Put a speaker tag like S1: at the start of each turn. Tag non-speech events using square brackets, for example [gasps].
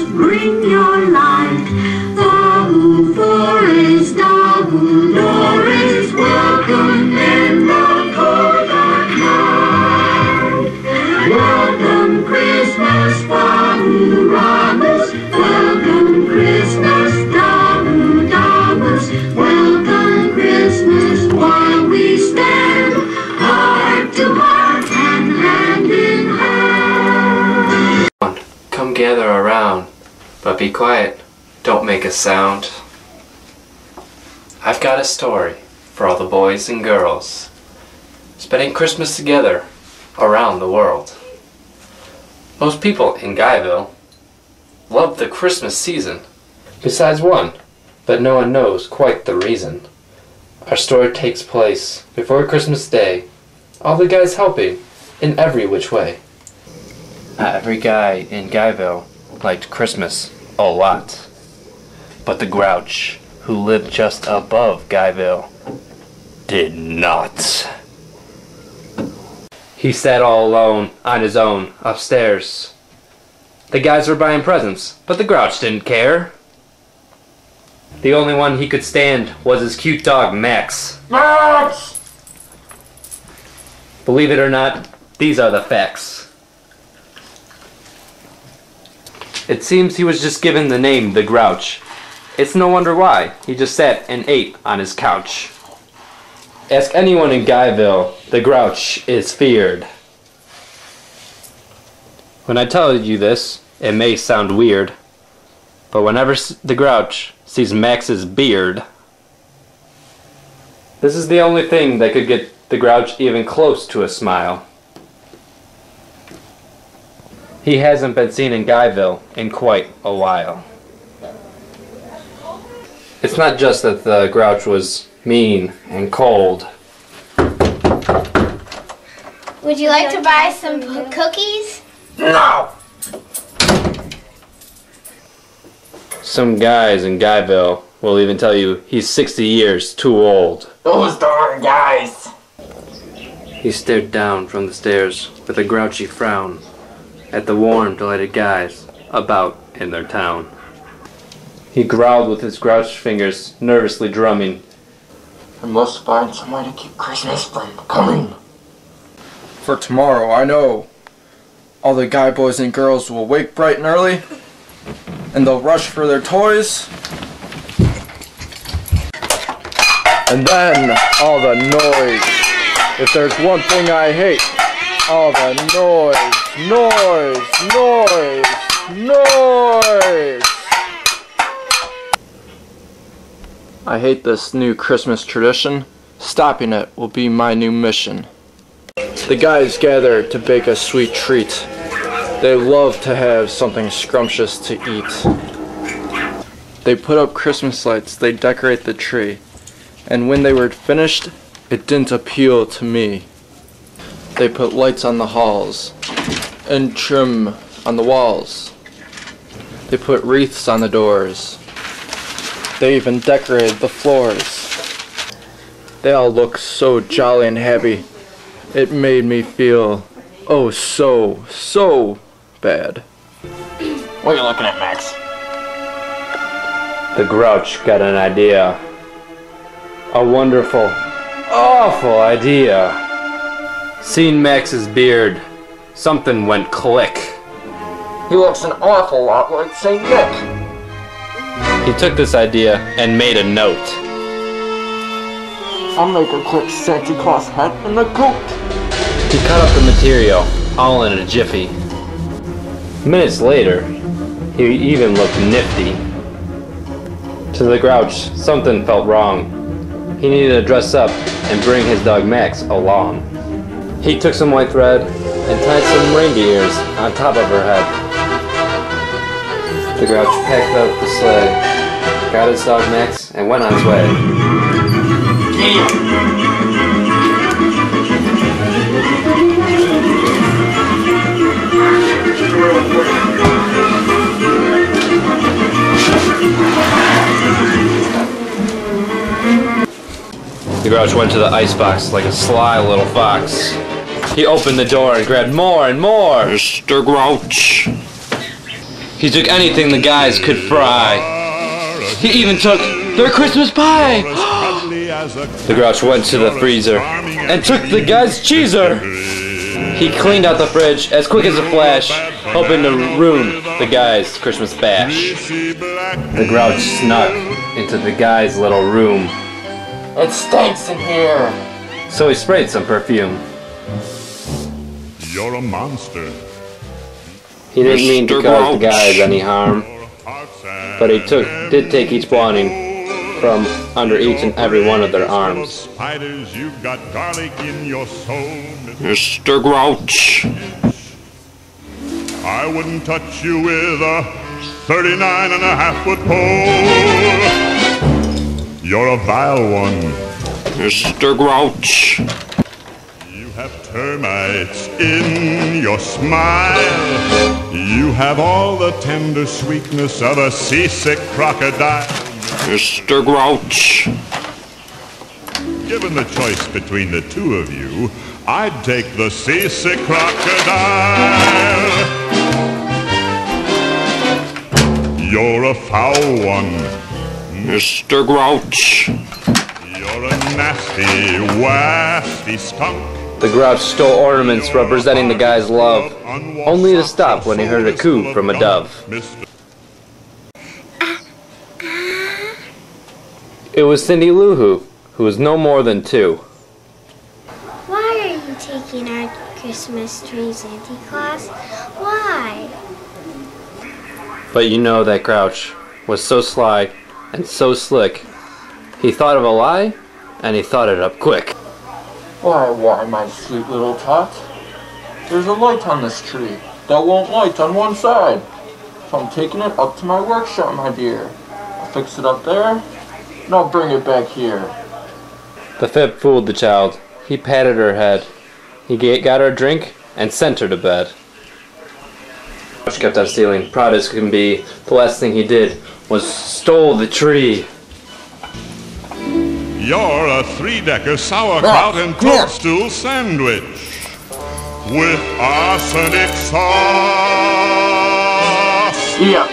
S1: Bring your be quiet. Don't make a sound. I've got a story for all the boys and girls spending Christmas together around the world. Most people in Guyville love the Christmas season, besides one, but no one knows quite the reason. Our story takes place before Christmas Day, all the guys helping in every which way. every guy in Guyville liked Christmas a lot. But the Grouch, who lived just above Guyville, did not. He sat all alone, on his own, upstairs. The guys were buying presents, but the Grouch didn't care. The only one he could stand was his cute dog, Max.
S2: Max!
S1: Believe it or not, these are the facts. It seems he was just given the name the Grouch. It's no wonder why. He just sat and ate on his couch. Ask anyone in Guyville, the Grouch is feared. When I tell you this, it may sound weird, but whenever the Grouch sees Max's beard, this is the only thing that could get the Grouch even close to a smile. He hasn't been seen in Guyville in quite a while. It's not just that the Grouch was mean and cold.
S3: Would you like to buy some cookies?
S2: No!
S1: Some guys in Guyville will even tell you he's 60 years too old.
S2: Those darn guys!
S1: He stared down from the stairs with a grouchy frown at the warm, delighted guys about in their town. He growled with his grouched fingers, nervously drumming.
S2: I must find some way to keep Christmas from coming.
S4: For tomorrow, I know. All the guy boys and girls will wake bright and early, and they'll rush for their toys. And then all the noise. If there's one thing I hate, all the noise, noise, noise, noise. I hate this new Christmas tradition. Stopping it will be my new mission. The guys gather to bake a sweet treat. They love to have something scrumptious to eat. They put up Christmas lights, they decorate the tree, and when they were finished, it didn't appeal to me. They put lights on the halls and trim on the walls. They put wreaths on the doors. They even decorated the floors. They all look so jolly and happy. It made me feel oh so, so bad.
S2: What are you looking at, Max?
S1: The Grouch got an idea. A wonderful, awful idea. Seeing Max's beard, something went click.
S2: He looks an awful lot like St. Nick.
S1: He took this idea and made a note.
S2: I'll make her click Santa Claus hat and the coat.
S1: He cut up the material, all in a jiffy. Minutes later, he even looked nifty. To the Grouch, something felt wrong. He needed to dress up and bring his dog Max along. He took some white thread and tied some reindeers on top of her head. The Grouch packed up the sleigh, got his dog Max, and went on his way. The Grouch went to the icebox like a sly little fox. He opened the door and grabbed more and more.
S2: Mr. Grouch.
S1: He took anything the guys could fry. He even took their Christmas pie. [gasps] the Grouch went to the freezer and took the guys' cheeser. He cleaned out the fridge as quick as a flash, hoping to ruin the guys' Christmas bash. The Grouch snuck into the guys' little room,
S2: It stinks in here.
S1: so he sprayed some perfume.
S5: You're a monster.
S1: He didn't mean to
S5: Mr.
S1: cause the guys any harm, but he took did take each warning from under each and every one of their arms.
S5: Spiders, you've got garlic in your soul. Mr. Grouch. I wouldn't touch you with a 39 and a half foot pole. You're a vile one. Mr. Grouch. Have termites in your smile. You have all the tender sweetness of a seasick crocodile. Mr. Grouch. Given the choice between the two of you, I'd take the seasick crocodile. You're a foul one. Mr. Grouch. You're a nasty, wasty skunk.
S1: The Grouch stole ornaments representing the guy's love, only to stop when he heard a coo from a dove. It was Cindy Lou Who, who was no more than two.
S3: Why are you taking our Christmas tree, Santa Claus? Why?
S1: But you know that Grouch was so sly and so slick. He thought of a lie, and he thought it up quick.
S4: Why, why, my sweet little tot? There's a light on this tree that won't light on one side. So I'm taking it up to my workshop, my dear. I'll fix it up there, and I'll bring it back here.
S1: The fib fooled the child. He patted her head. He got her a drink and sent her to bed. Grouch kept on stealing, proud as can be. The last thing he did was stole the tree.
S5: You're a three-decker sauerkraut and toadstool sandwich with arsenic sauce.
S4: Yeah,